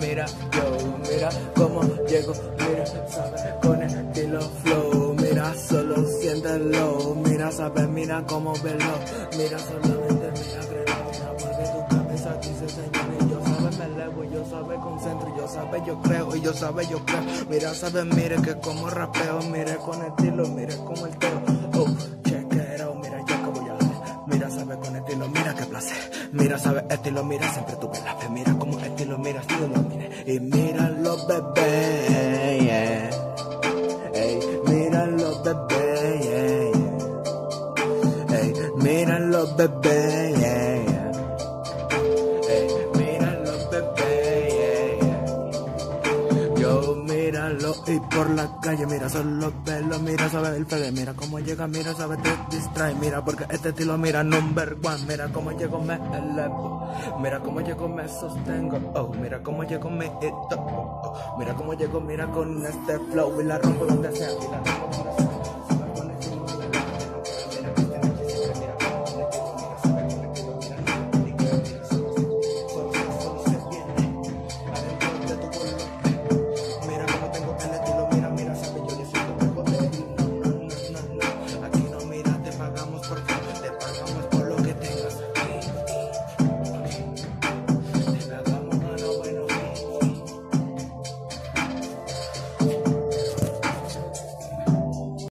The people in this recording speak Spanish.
mira, yo, mira cómo llego, mira, sabes, con estilo flow, mira, solo siéntelo, mira, sabes, mira cómo verlo, mira, solamente mira, creo, mira, porque tu cabeza dice señor, y yo sabes, me elevo, yo sabes, concentro, yo sabes, yo creo, y yo sabes, yo creo, mira, sabes, mire que como rapeo, mire con estilo, mire como el teo, mira qué placer, mira, sabes, estilo, mira, siempre tuve la fe, mira como estilo, mira, estilo, mire, y mira los bebés. Ey, mira los bebés. Ey, mira los bebés. Míralo y por la calle, mira, solo velo, mira, sabe el fede, mira cómo llega, mira, sabe te distrae, mira, porque este estilo, mira, number one, mira cómo llego, me elevo, mira cómo llego, me sostengo, oh, mira cómo llego, me hito, oh, oh, mira cómo llego, mira con este flow y la rompo donde sea, y.